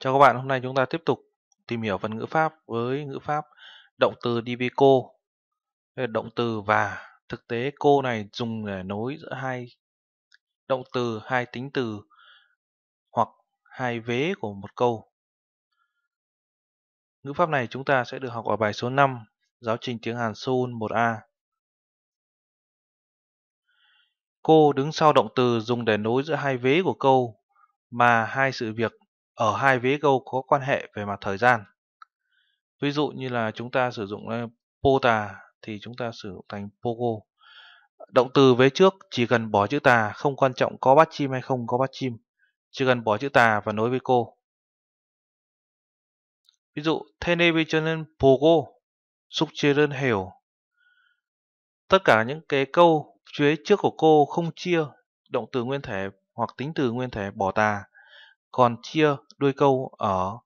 Chào các bạn, hôm nay chúng ta tiếp tục tìm hiểu phần ngữ pháp với ngữ pháp động từ đi. Động từ và thực tế cô này dùng để nối giữa hai động từ, hai tính từ hoặc hai vế của một câu. Ngữ pháp này chúng ta sẽ được học ở bài số 5, giáo trình tiếng Hàn Seoul 1A. Cô đứng sau động từ dùng để nối giữa hai vế của câu mà hai sự việc ở hai vế câu có quan hệ về mặt thời gian. Ví dụ như là chúng ta sử dụng pota thì chúng ta sử dụng thành pogo. Động từ vế trước chỉ cần bỏ chữ ta, không quan trọng có bắt chim hay không có bắt chim. Chỉ cần bỏ chữ ta và nối với cô. Ví dụ, televisionen pogo, sukcheren hiểu. Tất cả những cái câu chuế trước của cô không chia động từ nguyên thể hoặc tính từ nguyên thể bỏ tà còn chia đuôi câu ở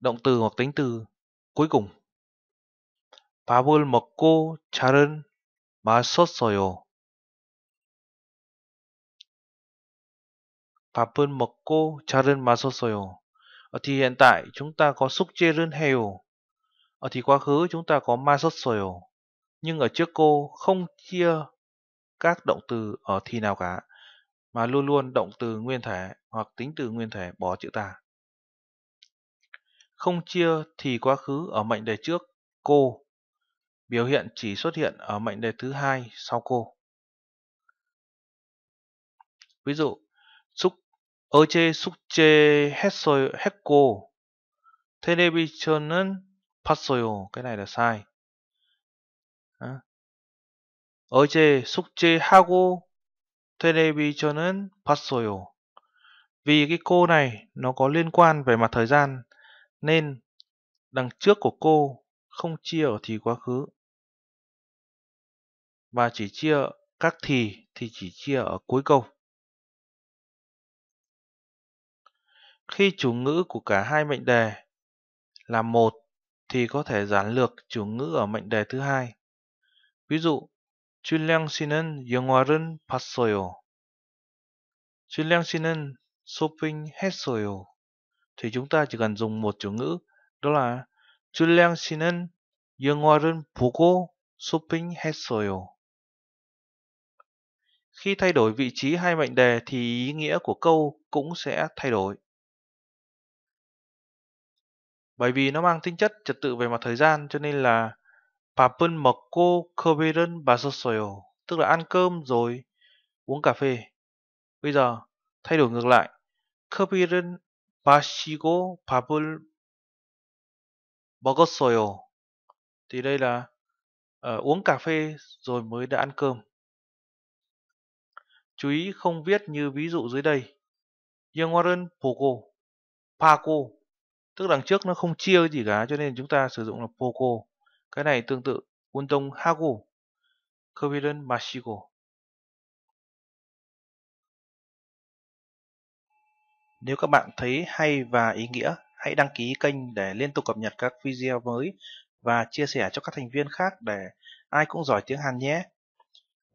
động từ hoặc tính từ cuối cùng. 밥을 먹고 잘은 마셨어요. 밥은 먹고 잘은 마셨어요. Ở thì hiện tại chúng ta có 숙제는 해요. Ở thì quá khứ chúng ta có 마셨어요. Nhưng ở trước cô không chia các động từ ở thì nào cả mà luôn luôn động từ nguyên thể hoặc tính từ nguyên thể bỏ chữ ta Không chia thì quá khứ ở mệnh đề trước cô, biểu hiện chỉ xuất hiện ở mệnh đề thứ hai sau cô. Ví dụ, xúc ơ chê xúc chê hết rồi hết cô. Televisionen passoyo, cái này là sai. ơ chê xúc chê hago 하고 텔레비전은 봤어요. Vì cái cô này nó có liên quan về mặt thời gian nên đằng trước của cô không chia ở thì quá khứ và chỉ chia các thì thì chỉ chia ở cuối câu. Khi chủ ngữ của cả hai mệnh đề là một thì có thể giản lược chủ ngữ ở mệnh đề thứ hai. Ví dụ, 춘량 씨는 영화를 봤어요. 춘량 씨는 쇼핑했어요. Thì chúng ta chỉ cần dùng một chủ ngữ, đó là 춘량 씨는 영화를 보고 쇼핑했어요. Khi thay đổi vị trí hai mệnh đề thì ý nghĩa của câu cũng sẽ thay đổi. Bởi vì nó mang tính chất trật tự về mặt thời gian cho nên là 밥은 먹고 커피를 마셨어요. Tức là ăn cơm rồi uống cà phê. Bây giờ thay đổi ngược lại. 커피를 마시고 밥을 먹었어요. Thì đây là uh, uống cà phê rồi mới đã ăn cơm. Chú ý không viết như ví dụ dưới đây. 영화를 보고, 파고. Tức đằng trước nó không chia gì cả cho nên chúng ta sử dụng là 보고. Cái này tương tự 운동 하고 커피를 마시고 Nếu các bạn thấy hay và ý nghĩa, hãy đăng ký kênh để liên tục cập nhật các video mới và chia sẻ cho các thành viên khác để ai cũng giỏi tiếng Hàn nhé.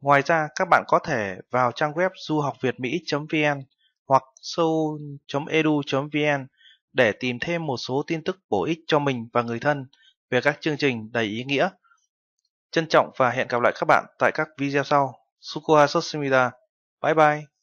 Ngoài ra, các bạn có thể vào trang web du học việt mỹ.vn hoặc seoul.edu.vn để tìm thêm một số tin tức bổ ích cho mình và người thân về các chương trình đầy ý nghĩa. Trân trọng và hẹn gặp lại các bạn tại các video sau. Sukuha Sosumida. Bye bye.